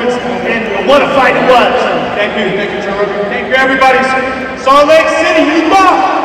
performance, and what a fight it was. Thank you. Thank you, Thank you, everybody. Salt Lake City, you love.